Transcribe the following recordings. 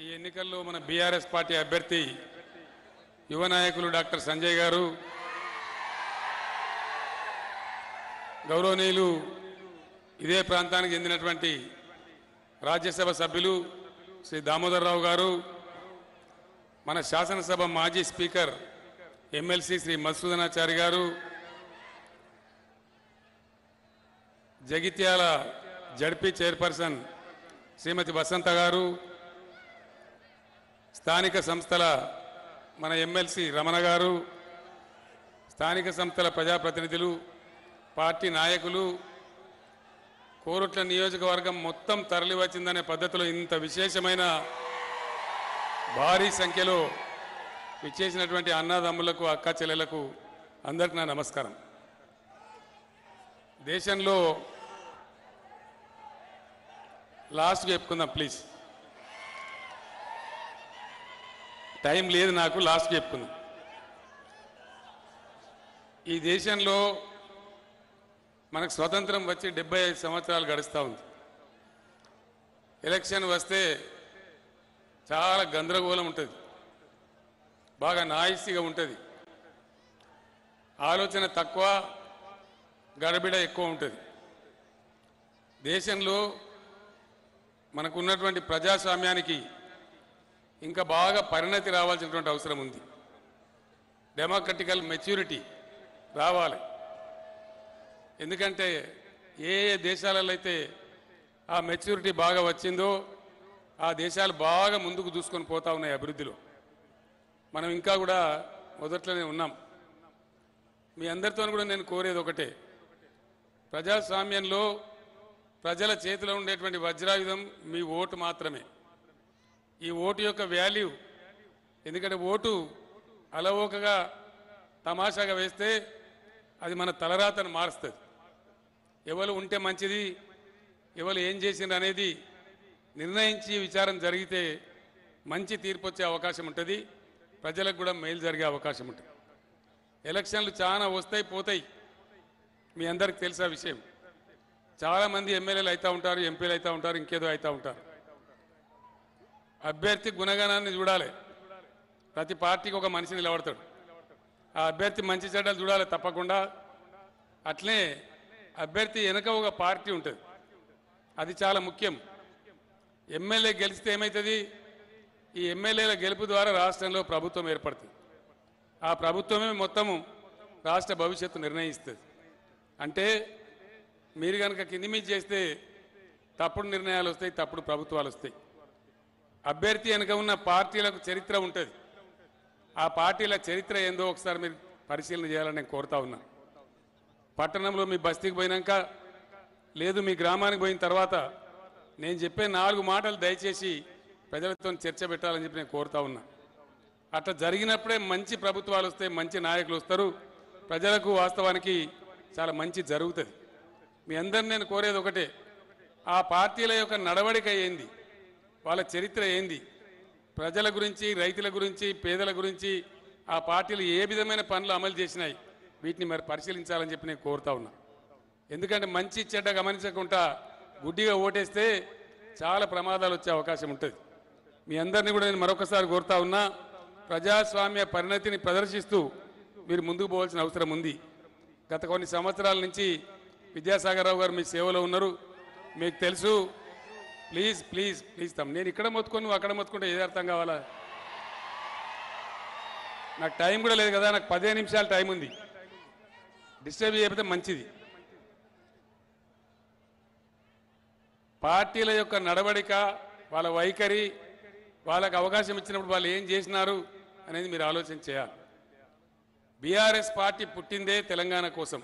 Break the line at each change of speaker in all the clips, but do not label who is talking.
ఈ ఎన్నికల్లో మన బీఆర్ఎస్ పార్టీ అభ్యర్థి యువ నాయకులు డాక్టర్ సంజయ్ గారు గౌరవనీయులు ఇదే ప్రాంతానికి చెందినటువంటి రాజ్యసభ సభ్యులు శ్రీ దామోదరరావు గారు మన శాసనసభ మాజీ స్పీకర్ ఎమ్మెల్సీ శ్రీ మధుసూదనాచారి గారు జగిత్యాల జడ్పీ చైర్పర్సన్ శ్రీమతి వసంత గారు స్థానిక సంస్థల మన ఎమ్మెల్సీ రమణ గారు స్థానిక సంస్థల ప్రజాప్రతినిధులు పార్టీ నాయకులు కోరుట్ల నియోజకవర్గం మొత్తం తరలివచ్చిందనే పద్ధతిలో ఇంత విశేషమైన భారీ సంఖ్యలో విచ్చేసినటువంటి అన్నదమ్ములకు అక్క చెల్లెలకు అందరికి నా నమస్కారం. దేశంలో లాస్ట్ చెప్పుకుందాం ప్లీజ్. టైం లేదు నాకు లాస్ట్ చెప్పుకుందాం. ఈ దేశంలో మనకు స్వతంత్రం వచ్చి డెబ్బై ఐదు సంవత్సరాలు గడుస్తూ ఉంది. ఎలక్షన్ వస్తే చాలా గందరగోళం ఉంటుంది. బాగా నాయిస్గా ఉంటుంది. ఆలోచన తక్కువ గడబిడ ఎక్కువ ఉంటుంది. దేశంలో మనకు ఉన్నటువంటి ప్రజాస్వామ్యానికి ఇంకా బాగా పరిణతి రావాల్సినటువంటి అవసరం ఉంది. డెమోక్రటికల్ మెచ్యూరిటీ రావాలి. ఎందుకంటే ఏ ఏ దేశాలలో అయితే ఆ మెచ్యూరిటీ బాగా వచ్చిందో ఆ దేశాలు బాగా ముందుకు దూసుకొని పోతా ఉన్నాయి అభివృద్ధిలో. మనం ఇంకా కూడా మొదట్లోనే ఉన్నాం. మీ అందరితో కూడా నేను కోరేది ఒకటే. ప్రజాస్వామ్యంలో ప్రజల చేతిలో ఉండేటువంటి వజ్రాయుధం మీ ఓటు మాత్రమే. ఈ ఓటు యొక్క వాల్యూ ఎందుకంటే ఓటు అలవోకగా తమాషాగా వేస్తే అది మన తలరాతను మారుస్తుంది. ఎవరు ఉంటే మంచిది ఎవరు ఏం చేసిండ్రు అనేది నిర్ణయించి విచారం జరిగితే మంచి తీర్పు వచ్చే అవకాశం ఉంటుంది. ప్రజలకు కూడా మేలు జరిగే అవకాశం ఉంటుంది. ఎలక్షన్లు చాలా వస్తాయి పోతాయి. మీ అందరికి తెలుసా విషయం. చాలామంది ఎమ్మెల్యేలు అవుతూ ఉంటారు ఎంపీలు అవుతూ ఉంటారు ఇంకేదో అవుతూ ఉంటారు. అభ్యర్థి గుణగణాన్ని చూడాలి. ప్రతి పార్టీకి ఒక మనిషి నిలబడతాడు. ఆ అభ్యర్థి మంచి చెడ్డలు చూడాలి తప్పకుండా. అట్లే అభ్యర్థి వెనక ఒక పార్టీ ఉంటుంది. అది చాలా ముఖ్యం. ఎమ్మెల్యే గెలిస్తే ఏమవుతుంది ఈ ఎమ్మెల్యేల గెలుపు ద్వారా రాష్ట్రంలో ప్రభుత్వం ఏర్పడుతుంది. ఆ ప్రభుత్వమే మొత్తము రాష్ట్ర భవిష్యత్తు నిర్ణయిస్తుంది. అంటే మీరు కనుక కింది మీద చేస్తే తప్పుడు నిర్ణయాలు వస్తాయి తప్పుడు ప్రభుత్వాలు వస్తాయి. అభ్యర్థి వెనుక ఉన్న పార్టీలకు చరిత్ర ఉంటుంది. ఆ పార్టీల చరిత్ర ఏందో ఒకసారి మీరు పరిశీలన చేయాలని నేను కోరుతా ఉన్నా. పట్టణంలో మీ బస్తీకి పోయినాక లేదు మీ గ్రామానికి పోయిన తర్వాత నేను చెప్పే నాలుగు మాటలు దయచేసి ప్రజలతో చర్చ పెట్టాలని చెప్పి నేను కోరుతా ఉన్నా. అట్లా జరిగినప్పుడే మంచి ప్రభుత్వాలు వస్తాయి మంచి నాయకులు వస్తారు. ప్రజలకు వాస్తవానికి చాలా మంచి జరుగుతుంది. మీ అందరిని నేను కోరేది ఒకటే ఆ పార్టీల యొక్క నడవడిక ఏంది? వాళ్ళ చరిత్ర ఏంది? ప్రజల గురించి రైతుల గురించి పేదల గురించి ఆ పార్టీలు ఏ విధమైన పనులు అమలు చేసినాయి? వీటిని మరి పరిశీలించాలని చెప్పి నేను కోరుతా ఉన్నా. ఎందుకంటే మంచి చెడ్డ గమనించకుండా గుడ్డిగా ఓటేస్తే చాలా ప్రమాదాలు వచ్చే అవకాశం ఉంటుంది. మీ అందరినీ కూడా నేను మరొకసారి కోరుతా ఉన్నా ప్రజాస్వామ్య పరిణతిని ప్రదర్శిస్తూ మీరు ముందుకు పోవాల్సిన అవసరం ఉంది. గత కొన్ని సంవత్సరాల నుంచి విద్యాసాగర్ రావు గారు మీ సేవలో ఉన్నారు. మీకు తెలుసు ప్లీజ్ ప్లీజ్ ప్లీజ్ తమ్ నేను ఇక్కడ మొత్తుకొని నువ్వు అక్కడ మొత్తుకుంటే ఏది అర్థం కావాలా? నాకు టైం కూడా లేదు కదా నాకు పదిహేను నిమిషాలు టైం ఉంది. డిస్టర్బ్ చేయకపోతే మంచిది. పార్టీల యొక్క నడవడిక వాళ్ళ వైఖరి వాళ్ళకు అవకాశం ఇచ్చినప్పుడు వాళ్ళు ఏం చేసినారు అనేది మీరు ఆలోచన చేయాలి. బీఆర్ఎస్ పార్టీ పుట్టిందే తెలంగాణ కోసం.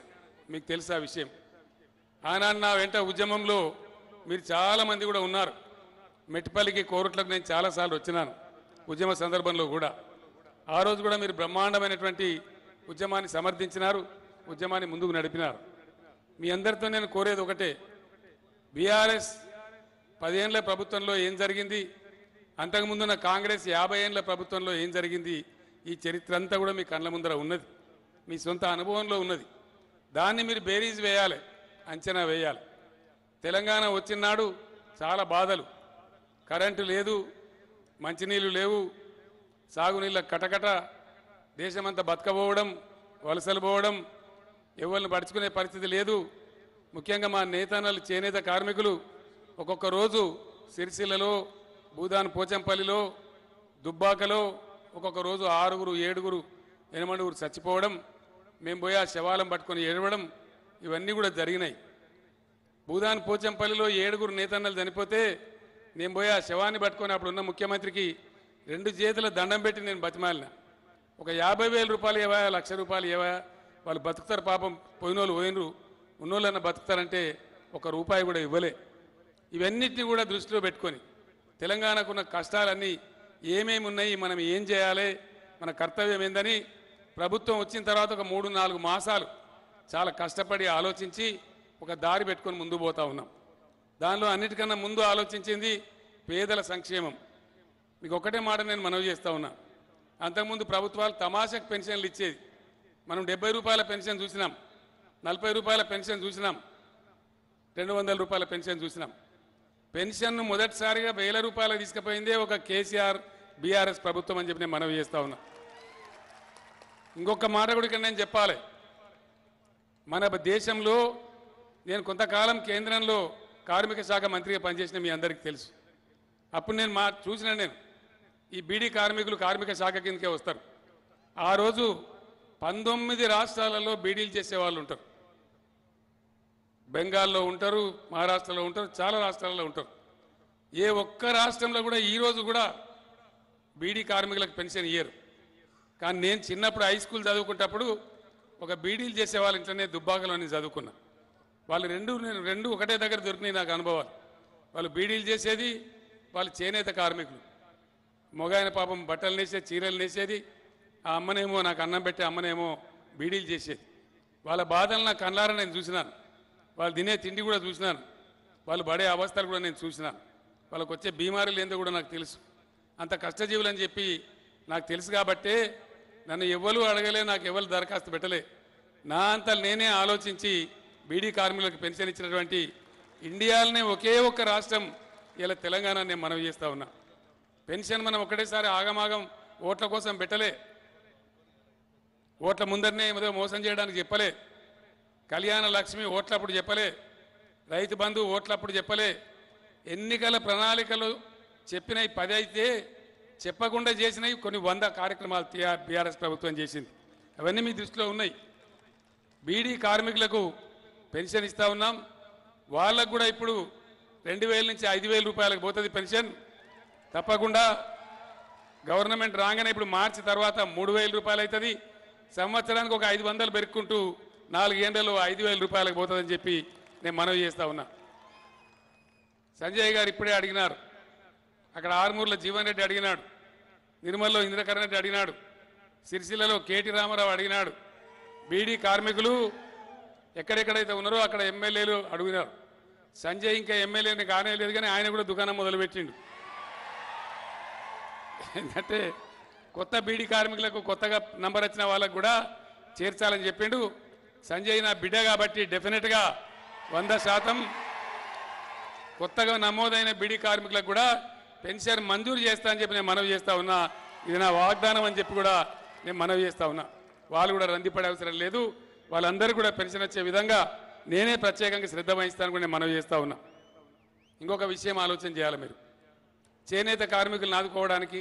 మీకు తెలుసు ఆ విషయం. ఆనాడు నా వెంట ఉద్యమంలో మీరు చాలామంది కూడా ఉన్నారు. మెట్టిపల్లికి కోరుట్లకు నేను చాలాసార్లు వచ్చినాను. ఉద్యమ సందర్భంలో కూడా. ఆ రోజు కూడా మీరు బ్రహ్మాండమైనటువంటి ఉద్యమాన్ని సమర్థించినారు ఉద్యమాన్ని ముందుకు నడిపినారు. మీ అందరితో నేను కోరేది ఒకటే. బీఆర్ఎస్ పదేళ్ళ ప్రభుత్వంలో ఏం జరిగింది? అంతకుముందున్న కాంగ్రెస్ యాభై ఏళ్ళ ప్రభుత్వంలో ఏం జరిగింది? ఈ చరిత్ర అంతా కూడా మీ కళ్ళ ముందర ఉన్నది. మీ సొంత అనుభవంలో ఉన్నది. దాన్ని మీరు బేరీజ్ వేయాలి అంచనా వేయాలి. తెలంగాణ వచ్చినాడు చాలా బాధలు. కరెంటు లేదు మంచినీళ్ళు లేవు సాగునీళ్ళ కటకట దేశమంతా బతకపోవడం వలసలు పోవడం ఎవరిని పడుచుకునే పరిస్థితి లేదు. ముఖ్యంగా మా నేతన్నలు చేనేత కార్మికులు ఒక్కొక్క రోజు సిరిసిల్లలో భూదాన్ పోచంపల్లిలో దుబ్బాకలో ఒక్కొక్క రోజు ఆరుగురు ఏడుగురు ఎనమడుగురు చచ్చిపోవడం మేము పోయి ఆ శవాలం పట్టుకొని ఏడవడం ఇవన్నీ కూడా జరిగినాయి. భూదాన్ పోచంపల్లిలో ఏడుగురు నేతన్నలు చనిపోతే నేను పోయి ఆ శవాన్ని పట్టుకొని అప్పుడు ఉన్న ముఖ్యమంత్రికి రెండు చేతుల దండం పెట్టి నేను బతిమాలిన. ఒక యాభై వేల రూపాయలు ఏవా లక్ష రూపాయలు ఏవా వాళ్ళు బతుకుతారు పాపం పోయినోళ్ళు పోయినరు ఉన్నోళ్ళన్న బతుకుతారంటే ఒక రూపాయి కూడా ఇవ్వలే. ఇవన్నిటిని కూడా దృష్టిలో పెట్టుకొని తెలంగాణకున్న కష్టాలన్నీ ఏమేమి ఉన్నాయి మనం ఏం చేయాలి మన కర్తవ్యం ఏందని ప్రభుత్వం వచ్చిన తర్వాత ఒక మూడు నాలుగు మాసాలు చాలా కష్టపడి ఆలోచించి ఒక దారి పెట్టుకొని ముందు పోతా ఉన్నాం. దానిలో అన్నిటికన్నా ముందు ఆలోచించింది పేదల సంక్షేమం. మీకు ఒకటే మాట నేను మనవి చేస్తూ ఉన్నా. అంతకుముందు ప్రభుత్వాలు తమాషకు పెన్షన్లు ఇచ్చేది. మనం డెబ్బై రూపాయల పెన్షన్ చూసినాం. నలభై రూపాయల పెన్షన్ చూసినాం. రెండు వందల రూపాయల పెన్షన్ చూసినాం. పెన్షన్ను మొదటిసారిగా వేల రూపాయలు తీసుకుపోయిందే ఒక కేసీఆర్ బీఆర్ఎస్ ప్రభుత్వం అని చెప్పి నేను మనవి చేస్తా ఉన్నా. ఇంకొక మాట కూడా ఇక్కడ నేను చెప్పాలి. మన దేశంలో నేను కొంతకాలం కేంద్రంలో కార్మిక శాఖ మంత్రిగా పనిచేసిన మీ అందరికీ తెలుసు. అప్పుడు నేను మా చూసిన నేను ఈ బీడీ కార్మికులు కార్మిక శాఖ కిందకే వస్తారు. ఆ రోజు పంతొమ్మిది రాష్ట్రాలలో బీడీలు చేసే వాళ్ళు ఉంటారు. బెంగాల్లో ఉంటారు మహారాష్ట్రలో ఉంటారు చాలా రాష్ట్రాలలో ఉంటారు. ఏ ఒక్క రాష్ట్రంలో కూడా ఈ రోజు కూడా బీడీ కార్మికులకు పెన్షన్ ఇయ్యరు. కానీ నేను చిన్నప్పుడు హై స్కూల్ చదువుకుంటప్పుడు ఒక బీడీలు చేసే వాళ్ళ ఇంట్లోనే దుబ్బాకలో చదువుకున్నాను వాళ్ళు రెండు రెండు ఒకటే దగ్గర దొరికినాయి నాకు అనుభవాలు. వాళ్ళు బీడీలు చేసేది వాళ్ళు చేనేత కార్మికులు. మొగాయన పాపం బట్టలు నేసే చీరలు నేసేది ఆ అమ్మనేమో నాకు అన్నం పెట్టే అమ్మనేమో బీడీలు చేసేది. వాళ్ళ బాధలు నాకు కళ్ళారా నేను చూసినాను. వాళ్ళు తినే తిండి కూడా చూసినాను. వాళ్ళు పడే అవస్థలు కూడా నేను చూసినాను. వాళ్ళకు వచ్చే బీమారీలు ఏందో కూడా నాకు తెలుసు. అంత కష్టజీవులు అని చెప్పి నాకు తెలుసు కాబట్టే నన్ను ఎవ్వరు అడగలే నాకు ఎవరు దరఖాస్తు పెట్టలే. నా అంతా నేనే ఆలోచించి బీడీ కార్మికులకు పెన్షన్ ఇచ్చినటువంటి ఇండియాలోనే ఒకే ఒక్క రాష్ట్రం ఇలా తెలంగాణ నేను మనవి చేస్తూ ఉన్నా. పెన్షన్ మనం ఒకటేసారి ఆగమాగం ఓట్ల కోసం పెట్టలే. ఓట్ల ముందరనే ఏదో మోసం చేయడానికి చెప్పలే. కళ్యాణ లక్ష్మి ఓట్లప్పుడు చెప్పలే. రైతు బంధు ఓట్లప్పుడు చెప్పలే. ఎన్నికల ప్రణాళికలు చెప్పినవి పది అయితే చెప్పకుండా చేసినవి కొన్ని వంద కార్యక్రమాలు టీఆర్ బీఆర్ఎస్ ప్రభుత్వం చేసింది. అవన్నీ మీ దృష్టిలో ఉన్నాయి. బీడీ కార్మికులకు పెన్షన్ ఇస్తా ఉన్నాం. వాళ్ళకు కూడా ఇప్పుడు రెండు వేల నుంచి ఐదు వేల రూపాయలకు పోతుంది పెన్షన్. తప్పకుండా గవర్నమెంట్ రాగానే ఇప్పుడు మార్చి తర్వాత మూడు వేల రూపాయలు అవుతుంది సంవత్సరానికి ఒక ఐదు వందలు పెరుక్కుంటూ నాలుగేళ్ళలో ఐదు వేల రూపాయలకు పోతుందని చెప్పి నేను మనవి చేస్తా ఉన్నా. సంజయ్ గారు ఇప్పుడే అడిగినారు. అక్కడ ఆర్మూర్లో జీవన్ రెడ్డి అడిగినాడు. నిర్మల్లో ఇంద్రకరణ్ రెడ్డి అడిగినాడు. సిరిసిల్లలో కేటీ రామారావు అడిగినాడు. బీడీ కార్మికులు ఎక్కడెక్కడైతే ఉన్నారో అక్కడ ఎమ్మెల్యేలు అడిగినారు. సంజయ్ ఇంకా ఎమ్మెల్యేని కానే లేదు కానీ ఆయన కూడా దుకాణం మొదలుపెట్టిండు. ఎందుకంటే కొత్త బీడీ కార్మికులకు కొత్తగా నంబర్ వచ్చిన వాళ్ళకు కూడా చేర్చాలని చెప్పిండు. సంజయ్ నా బిడ్డ కాబట్టి డెఫినెట్గా వంద శాతం కొత్తగా నమోదైన బీడీ కార్మికులకు కూడా పెన్షన్ మంజూరు చేస్తా అని చెప్పి నేను మనవి చేస్తా ఉన్నా. ఇది నా వాగ్దానం అని చెప్పి కూడా నేను మనవి చేస్తా ఉన్నా. వాళ్ళు కూడా రందిపడే అవసరం లేదు. వాళ్ళందరూ కూడా పెన్షన్ వచ్చే విధంగా నేనే ప్రత్యేకంగా శ్రద్ధ వహిస్తాను కూడా నేను మనవి చేస్తూ ఉన్నా. ఇంకొక విషయం ఆలోచన చేయాలి మీరు. చేనేత కార్మికులను ఆదుకోవడానికి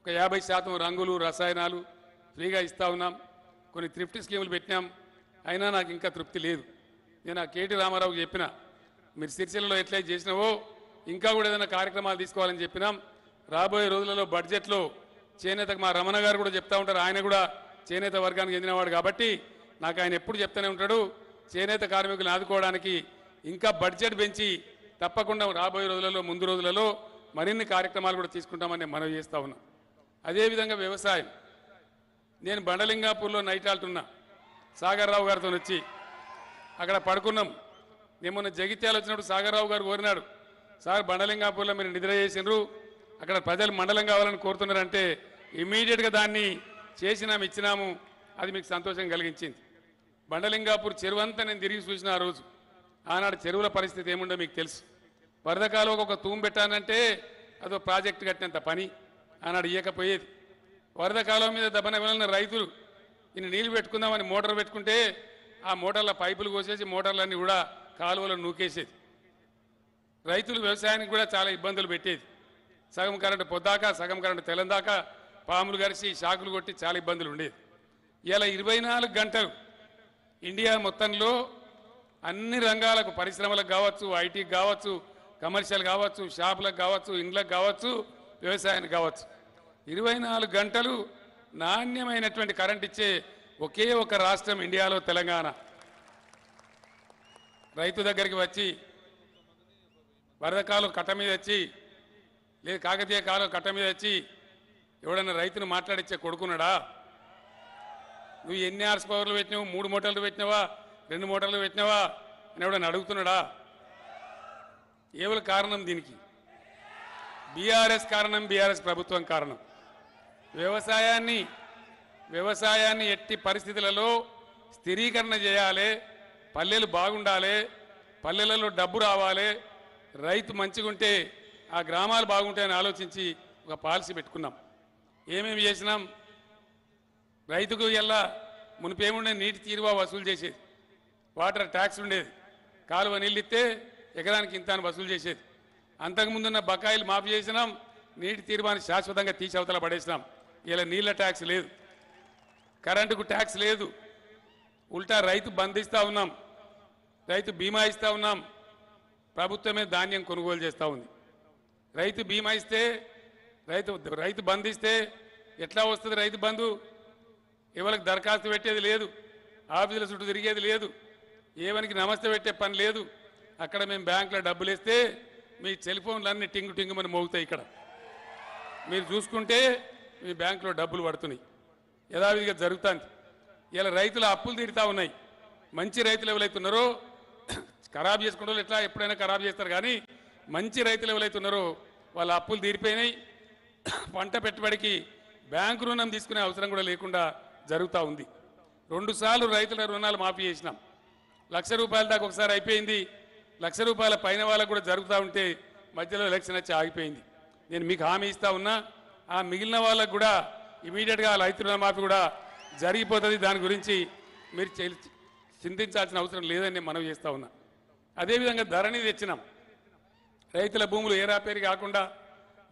ఒక యాభై శాతం రంగులు రసాయనాలు ఫ్రీగా ఇస్తూ ఉన్నాం. కొన్ని థ్రిఫ్ట్ స్కీములు పెట్టినాం. అయినా నాకు ఇంకా తృప్తి లేదు. నేను ఆ కేటీ రామారావుకి చెప్పిన మీరు సిరిసిల్లలో ఎట్లయితే చేసినావో ఇంకా కూడా ఏదైనా కార్యక్రమాలు తీసుకోవాలని చెప్పినాం. రాబోయే రోజులలో బడ్జెట్లో చేనేతకు మా రమణ గారు కూడా చెప్తా ఉంటారు. ఆయన కూడా చేనేత వర్గానికి చెందినవాడు కాబట్టి నాకు ఆయన ఎప్పుడు చెప్తూనే ఉంటాడు చేనేత కార్మికులను ఆదుకోవడానికి ఇంకా బడ్జెట్ పెంచి తప్పకుండా రాబోయే రోజులలో ముందు రోజులలో మరిన్ని కార్యక్రమాలు కూడా తీసుకుంటామని నేను మనవి చేస్తా ఉన్నా. అదేవిధంగా వ్యవసాయం. నేను బండలింగాపూర్లో నైట్ ఆల్టున్నా సాగర్ రావు గారితో వచ్చి అక్కడ పడుకున్నాం. నేను మొన్న జగిత్యాల వచ్చినప్పుడు సాగర్ రావు గారు కోరినాడు. సార్ బండలింగాపూర్లో మీరు నిద్ర చేసినారు అక్కడ ప్రజలు మండలం కావాలని కోరుతున్నారంటే ఇమీడియట్గా దాన్ని చేసినాము ఇచ్చినాము అది మీకు సంతోషం కలిగించింది. బండలింగాపూర్ చెరువు అంతా నేను తిరిగి చూసిన ఆ రోజు. ఆనాడు చెరువుల పరిస్థితి ఏముండో మీకు తెలుసు. వరద కాలువకు ఒక తూము పెట్టానంటే అదో ప్రాజెక్టు కట్టినంత పని. ఆనాడు ఇయ్యకపోయేది. వరద కాలం మీద దెబ్బన వెళ్ళిన రైతులు ఇన్ని నీళ్ళు పెట్టుకుందామని మోటార్ పెట్టుకుంటే ఆ మోటార్ల పైపులు కోసేసి మోటార్లన్నీ కూడా కాలువలో నూకేసేది. రైతులు వ్యవసాయానికి కూడా చాలా ఇబ్బందులు పెట్టేది. సగం కరెంటు పొద్దాక సగం కరెంటు తెలందాక పాములు గరిచి షాకులు కొట్టి చాలా ఇబ్బందులు ఉండేది. ఇలా ఇరవై నాలుగు గంటలు ఇండియా మొత్తంలో అన్ని రంగాలకు పరిశ్రమలకు కావచ్చు ఐటీకి కావచ్చు కమర్షియల్ కావచ్చు షాపులకు కావచ్చు ఇండ్లకు కావచ్చు వ్యవసాయానికి కావచ్చు. ఇరవై నాలుగు గంటలు నాణ్యమైనటువంటి కరెంట్ ఇచ్చే ఒకే ఒక రాష్ట్రం ఇండియాలో తెలంగాణ. రైతు దగ్గరికి వచ్చి వరద కాలం కట్ట మీద వచ్చి లేదు కాకతీయ కాలం కట్ట మీద వచ్చి ఎవడన్నా రైతును మాట్లాడిచ్చే కొడుకున్నాడా? నువ్వు ఎన్ని ఆర్స్ పవర్లు పెట్టినావు? మూడు మోటార్లు పెట్టినావా? రెండు మోటార్లు పెట్టినావా? అని ఎవడని అడుగుతున్నాడా? ఏవల కారణం దీనికి? బీఆర్ఎస్ కారణం బీఆర్ఎస్ ప్రభుత్వం కారణం. వ్యవసాయాన్ని వ్యవసాయాన్ని ఎట్టి పరిస్థితులలో స్థిరీకరణ చేయాలి పల్లెలు బాగుండాలి పల్లెలలో డబ్బు రావాలి రైతు మంచిగుంటే ఆ గ్రామాలు బాగుంటాయని ఆలోచించి ఒక పాలసీ పెట్టుకున్నాం. ఏమేమి చేసినాం? రైతుకు ఎలా మునిపేముండే నీటి తీరువా వసూలు చేసేది. వాటర్ ట్యాక్స్ ఉండేది. కాలువ నీళ్ళు ఇస్తే ఎకరానికి ఇంత అని వసూలు చేసేది. అంతకుముందున్న బకాయిలు మాఫీ చేసినాం నీటి తీర్మాన్ని శాశ్వతంగా తీసి అవతల పడేసినాం. ఇలా నీళ్ళ ట్యాక్స్ లేదు. కరెంటుకు ట్యాక్స్ లేదు. ఉల్టా రైతు బంధిస్తూ ఉన్నాం. రైతు బీమా ఇస్తూ ఉన్నాం. ప్రభుత్వమే ధాన్యం కొనుగోలు చేస్తూ ఉంది. రైతు బీమా ఇస్తే రైతు రైతు బంధిస్తే ఎట్లా వస్తుంది రైతు బంధు? ఎవరికి దరఖాస్తు పెట్టేది లేదు ఆఫీసుల చుట్టూ తిరిగేది లేదు ఏవనికి నమస్తే పెట్టే పని లేదు. అక్కడ మేము బ్యాంకులో డబ్బులు ఇస్తే మీ సెల్ఫోన్లు అన్నీ టింగు టింగుమని మోగుతాయి ఇక్కడ. మీరు చూసుకుంటే మీ బ్యాంకులో డబ్బులు పడుతున్నాయి. యథావిధిగా జరుగుతుంది. ఇలా రైతులు అప్పులు తీరుతూ ఉన్నాయి. మంచి రైతులు ఎవరైతున్నారో ఖరాబ్ చేసుకున్న వాళ్ళు ఎట్లా ఎప్పుడైనా ఖరాబ్ చేస్తారు కానీ మంచి రైతులు ఎవరైతున్నారో వాళ్ళ అప్పులు తీరిపోయినాయి. పంట పెట్టుబడికి బ్యాంకు రుణం తీసుకునే అవసరం కూడా లేకుండా జరుగుతూ ఉంది. రెండుసార్లు రైతుల రుణాలు మాఫీ చేసినాం. లక్ష రూపాయల దాకా ఒకసారి అయిపోయింది. లక్ష రూపాయల పైన వాళ్ళకు కూడా జరుగుతూ ఉంటే మధ్యలో ఎలక్షన్ వచ్చి ఆగిపోయింది. నేను మీకు హామీ ఇస్తా ఉన్నా ఆ మిగిలిన వాళ్ళకు కూడా ఇమీడియట్గా రైతు రుణమాఫీ కూడా జరిగిపోతుంది. దాని గురించి మీరు చింతించాల్సిన అవసరం లేదని నేను మనవి చేస్తా ఉన్నా. అదేవిధంగా ధరణి తెచ్చినాం. రైతుల భూములు ఏరా పేరు కాకుండా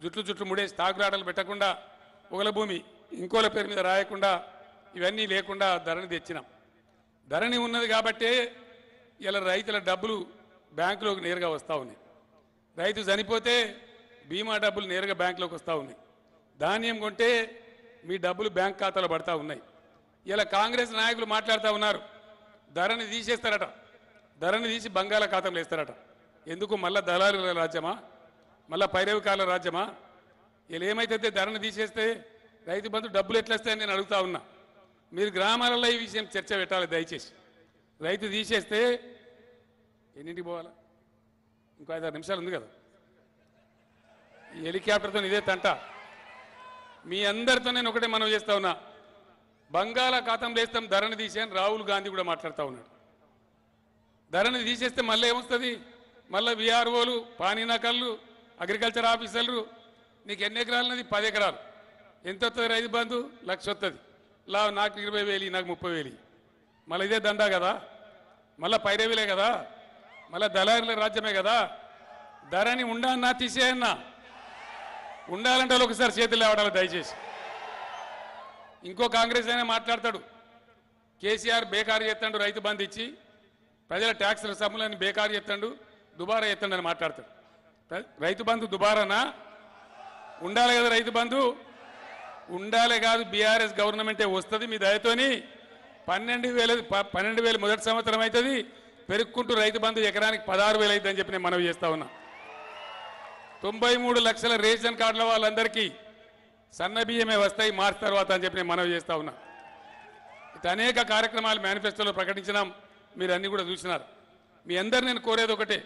జుట్లు జుట్లు ముడే స్టాక్ రాటలు పెట్టకుండా ఒకల భూమి ఇంకోల పేరు మీద రాయకుండా ఇవన్నీ లేకుండా ధరణి తెచ్చినాం. ధరణి ఉన్నది కాబట్టే ఇలా రైతుల డబ్బులు బ్యాంకులోకి నేరుగా వస్తూ ఉన్నాయి. రైతు చనిపోతే బీమా డబ్బులు నేరుగా బ్యాంకులోకి వస్తూ ఉన్నాయి. ధాన్యం కొంటే మీ డబ్బులు బ్యాంక్ ఖాతాలో పడతా ఉన్నాయి. ఇలా కాంగ్రెస్ నాయకులు మాట్లాడుతూ ఉన్నారు. ధరని తీసేస్తారట. ధరని తీసి బంగాళాఖాతంలో వేస్తారట ఎందుకు? మళ్ళా దళారుల రాజ్యమా? మళ్ళా పైరవికాల రాజ్యమా? ఇలా ఏమైతే ధరని తీసేస్తే రైతు బంధు డబ్బులు ఎట్లా వస్తాయని నేను అడుగుతా ఉన్నా. మీరు గ్రామాలలో ఈ విషయం చర్చ పెట్టాలి దయచేసి. రైతు తీసేస్తే ఎన్నింటికి పోవాలా? ఇంకో ఐదారు నిమిషాలు ఉంది కదా. ఈ హెలికాప్టర్తో ఇదే తంట. మీ అందరితో నేను ఒకటే మనం చేస్తా ఉన్నా. బంగాళాఖాతం వేస్తాం ధరని తీసేయని రాహుల్ గాంధీ కూడా మాట్లాడుతూ ఉన్నాడు. ధరని తీసేస్తే మళ్ళీ ఏమొస్తుంది? మళ్ళీ విఆర్ఓలు పానీనకళ్ళు అగ్రికల్చర్ ఆఫీసర్లు నీకు ఎన్ని ఎకరాలు ఉన్నది పది ఎకరాలు. ఎంత వస్తుంది రైతు బంధు? లక్ష వస్తుంది లా నాకు ఇరవై వేలు నాకు ముప్పై వేలు మళ్ళీ ఇదే దందా కదా? మళ్ళీ పైరవీలే కదా? మళ్ళీ దళారుల రాజ్యమే కదా? ధరని ఉండన్నా తీసేయన్నా ఉండాలంటే వాళ్ళు ఒకసారి చేతులు లేవడాలి దయచేసి. ఇంకో కాంగ్రెస్ అయినా మాట్లాడతాడు. కేసీఆర్ బేకారు చేస్తాడు రైతు బంద్ ఇచ్చి. ప్రజల ట్యాక్స్ సమ్ములని బేకారు చేస్తాడు దుబారా చేస్తాడు అని మాట్లాడతాడు. రైతు బంధు దుబారానా? ఉండాలి కదా రైతు బంధు? ఉండాలే కాదు బీఆర్ఎస్ గవర్నమెంటే వస్తుంది మీ దయతోని. పన్నెండు వేల ప- పన్నెండు వేలు మొదటి సంవత్సరం అవుతుంది పెరుక్కుంటూ రైతు బంధు ఎకరానికి పదహారు వేలు అవుతుందని చెప్పి నేను మనవి చేస్తా ఉన్నా. తొంభై మూడు లక్షల రేషన్ కార్డుల వాళ్ళందరికీ సన్న బియ్యమే వస్తాయి మార్చి తర్వాత అని చెప్పి నేను మనవి చేస్తా ఉన్నా. అనేక కార్యక్రమాలు మేనిఫెస్టోలో ప్రకటించినాం. మీరు అన్ని కూడా చూసినారు. మీ అందరు నేను కోరేది ఒకటే.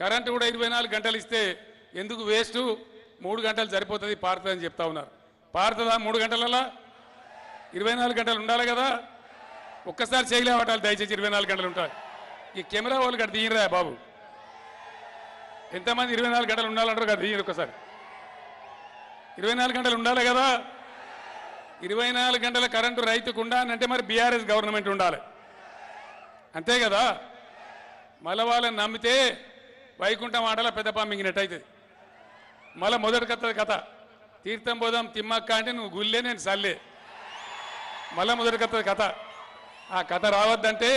కరెంటు కూడా ఇరవై నాలుగు గంటలు ఇస్తే ఎందుకు వేస్ట్? మూడు గంటలు సరిపోతుంది పారుతుందని చెప్తా ఉన్నారు. పారుతుందా? మూడు గంటలలో? ఇరవై నాలుగు గంటలు ఉండాలి కదా? ఒక్కసారి చేయలేవటాలు దయచేసి ఇరవై నాలుగు గంటలు ఉంటాయి ఈ కెమెరా వాళ్ళు గడ తీయరా బాబు? ఎంతమంది ఇరవై నాలుగు గంటలు ఉండాలంటారు కదా తీయరు ఒక్కసారి. ఇరవై నాలుగు గంటలు ఉండాలి కదా? ఇరవై నాలుగు గంటల కరెంటు రైతుకు ఉండాలంటే మరి బీఆర్ఎస్ గవర్నమెంట్ ఉండాలి. అంతే కదా? మళ్ళీ వాళ్ళని నమ్మితే వైకుంఠం ఆటల పెద్ద మింగినట్టు అవుతుంది మళ్ళీ మొదటి కథ కథ. తీర్థం పోదాం తిమ్మక్క అంటే నువ్వు గుళ్ళే నేను సల్లే. మళ్ళీ మొదటి కథ. కథ ఆ కథ రావద్దంటే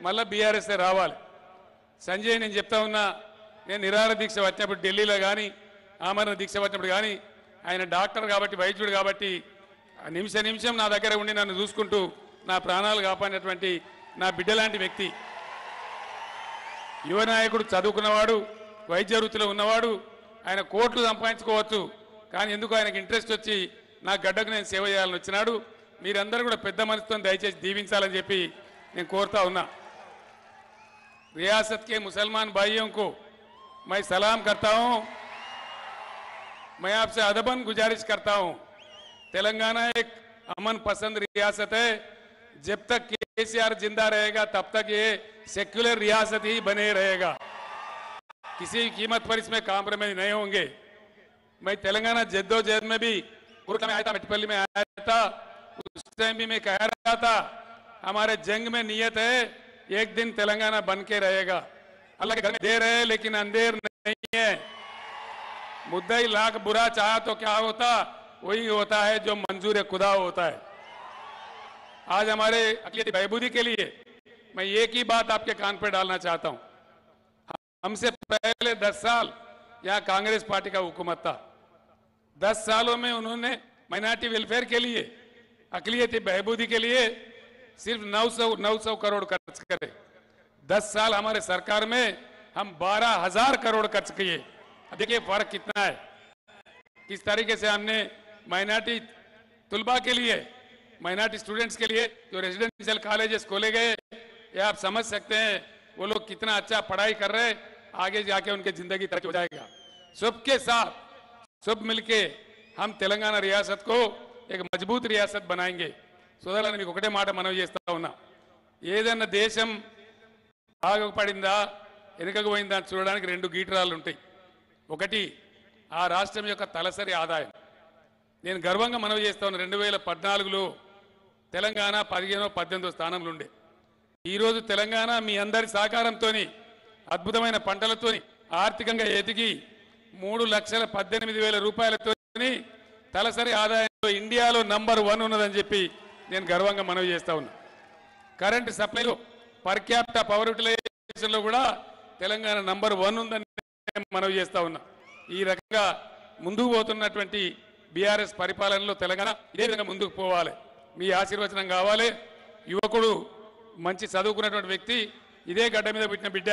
మళ్ళీ బీఆర్ఎస్ఏ రావాలి. సంజయ్ నేను చెప్తా ఉన్నా నేను నిరాహార దీక్ష వచ్చినప్పుడు ఢిల్లీలో కానీ ఆమరణ దీక్ష వచ్చినప్పుడు కానీ ఆయన డాక్టర్ కాబట్టి వైద్యుడు కాబట్టి ఆ నిమిష నిమిషం నా దగ్గర ఉండి నన్ను చూసుకుంటూ నా ప్రాణాలు కాపాడినటువంటి నా బిడ్డ లాంటి వ్యక్తి. యువ నాయకుడు చదువుకున్నవాడు వైద్య వృత్తిలో ఉన్నవాడు ఆయన కోట్లు సంపాదించుకోవచ్చు. కానీ ఎందుకు ఆయనకు ఇంట్రెస్ట్ వచ్చి నా గడ్డకు నేను సేవ చేయాలని వచ్చినాడు మీరందరూ కూడా పెద్ద మనసుతో దయచేసి దీవించాలని చెప్పి నేను కోరుతా ఉన్నా रियासत के मुसलमान भाइयों को मैं सलाम करता हूं मैं आपसे अदबन गुजारिश करता हूं तेलंगाना एक अमन पसंद रियासत है जब तक केसीआर जिंदा रहेगा तब तक ये सेक्युलर रियासत ही बने रहेगा किसी कीमत पर इसमें कॉम्प्रोमाइज नहीं होंगे मैं तेलंगाना जद्दोजहद में भी कुर्का में आया था, मेटपल्ली में आया था। उस टाइम भी मैं कह रहा था, हमारे जंग में नियत है, एक दिन तेलंगाना बन के रहेगा। अल्लाह के घर देर है, लेकिन अंधेर नहीं है। मुद्दा ही लाख बुरा चाहा तो क्या होता? वही होता है जो मंजूर खुदा होता है। आज हमारे अकलियती बहबूदी के लिए मैं एक ही बात आपके कान पर डालना चाहता हूँ। हमसे पहले दस साल यहाँ कांग्रेस पार्टी का हुकूमत था। दस सालों में उन्होंने माइनॉरिटी वेलफेयर के लिए अकलियती बहबूदी के लिए सिर्फ़ नौ सौ नौ सौ करोड़ खर्च करे। दस साल हमारे सरकार में हम बारह हज़ार करोड़ खर्च किए। देखिए फ़र्क कितना है। किस तरीके से हमने माइनॉरिटी तुलबा के लिए, माइनॉरिटी स्टूडेंट्स के लिए, जो रेजिडेंशियल कॉलेजेस खोले गए, ये आप समझ सकते हैं, वो लोग कितना अच्छा पढ़ाई कर रहे आगे जाके उनकी ज़िंदगी तरक्की हो जाएगा। सबके साथ सब मिलके हम तेलंगाना रियासत को एक मजबूत रियासत बनाएंगे సోదరులను మీకు ఒకటే మాట మనవి చేస్తా ఉన్నా ఏదన్నా దేశం బాగుపడిందా వెనుకకు పోయిందా అని చూడడానికి రెండు గీటరాలు ఉంటాయి ఒకటి ఆ రాష్ట్రం యొక్క తలసరి ఆదాయం నేను గర్వంగా మనవి చేస్తా ఉన్నా రెండు వేల పద్నాలుగులో తెలంగాణ పదిహేనో పద్దెనిమిదో స్థానంలో ఉండే ఈరోజు తెలంగాణ మీ అందరి సహకారంతో అద్భుతమైన పంటలతోని ఆర్థికంగా ఎదిగి మూడు లక్షల పద్దెనిమిది వేల రూపాయలతో తలసరి ఆదాయంలో ఇండియాలో నంబర్ వన్ ఉన్నదని చెప్పి నేను గర్వంగా మనవి చేస్తా ఉన్నా. కరెంట్ సప్లైలో పర్ క్యాపిటా పవర్ యూటిలైజేషన్లో కూడా తెలంగాణ నంబర్ వన్ ఉందని నేను మనవి చేస్తా ఉన్నా. ఈ రకంగా ముందుకు పోతున్నటువంటి బీఆర్ఎస్ పరిపాలనలో తెలంగాణ ఇదే విధంగా ముందుకు పోవాలి. మీ ఆశీర్వచనం కావాలి. యువకుడు మంచి చదువుకున్నటువంటి వ్యక్తి ఇదే గడ్డ మీద పెట్టిన బిడ్డ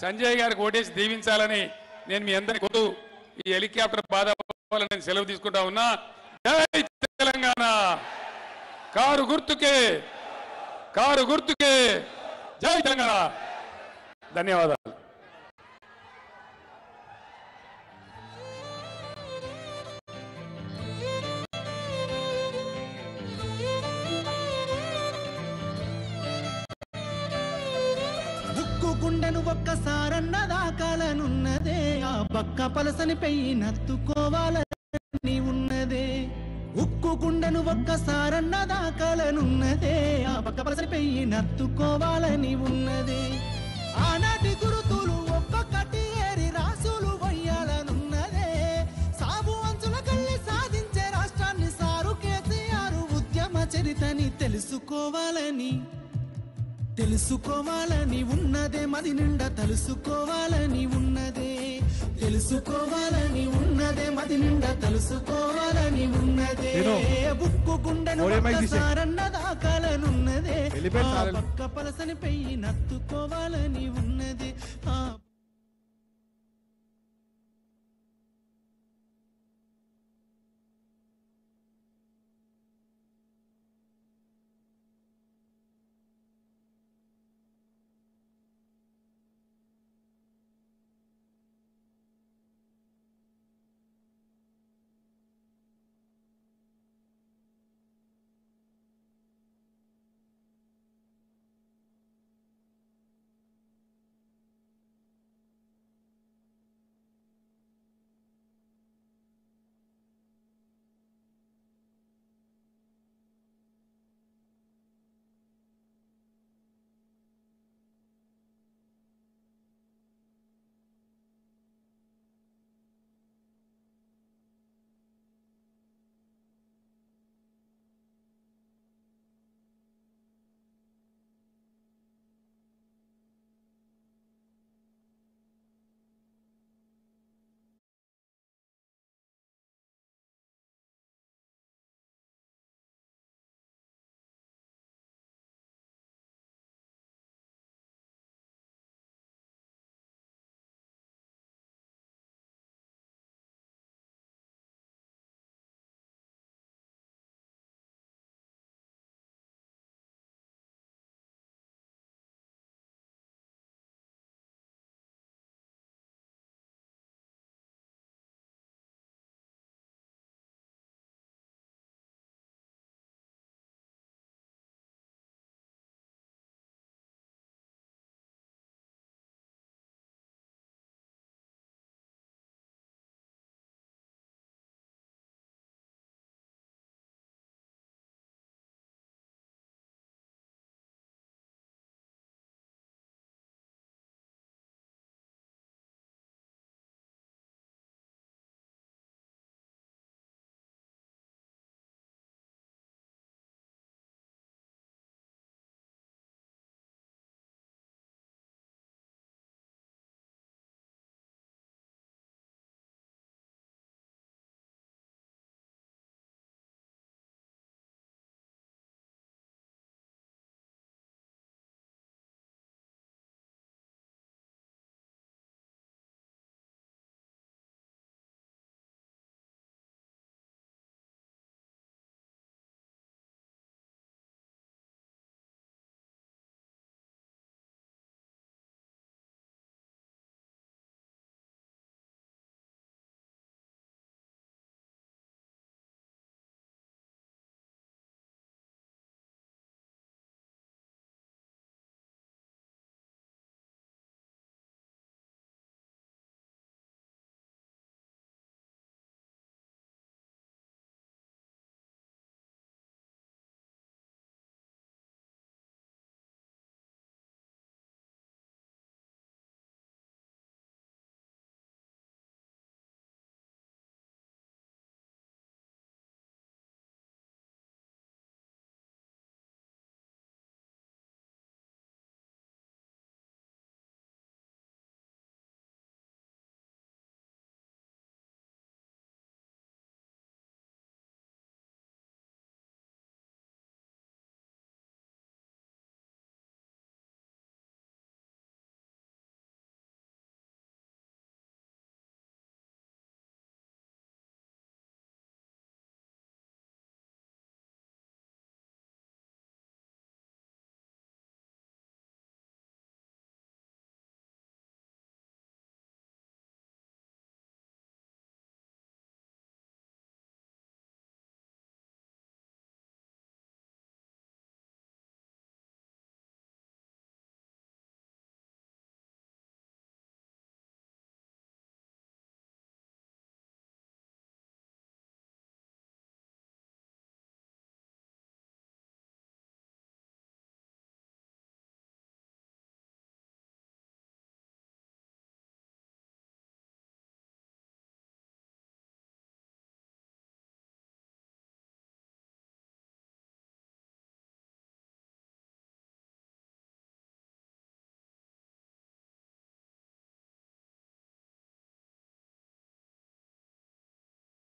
సంజయ్ గారికి ఓటేసి దీవించాలని నేను మీ అందరి కొద్దు ఈ హెలికాప్టర్ బాధ నేను సెలవు తీసుకుంటా ఉన్నా. జై తెలంగాణ. కారు గుర్తుకే. కారు గుర్తుకే. జై తెలంగాణ. ధన్యవాదాలు.
ఉక్కు గుండెను ఒక్కసారన్న పక్క పలసని పెయ్యి నత్తుకోవాలని ఉన్నదే. ఉక్కు కుండను ఒక్కసారన్న దాకాలనున్నదే ఆ పక్క పలసని పెయ్యి నత్తుకోవాలని ఉన్నదే. ఆనాటి గురుతులు ఒక్కొక్కటి ఏరి రాసులు వయ్యాలనున్నదే. సాగు అంచుల కళ్ళి సాధించే రాష్ట్రాన్ని సారు కేసీఆర్ ఉద్యమ చరితని తెలుసుకోవాలని తెలుసుకోవాలని ఉన్నదే. మది నిండా తెలుసుకోవాలని ఉన్నదే. తెలుసుకోవాలని ఉన్నదే మది నిండా తెలుసుకోవాలని ఉన్నదే
నేను
బుక్కు గుండెను. ఒక్కసారన్న దాకాలనున్నదే. పక్క పలసని పెయ్యి నత్తుకోవాలని ఉన్నదే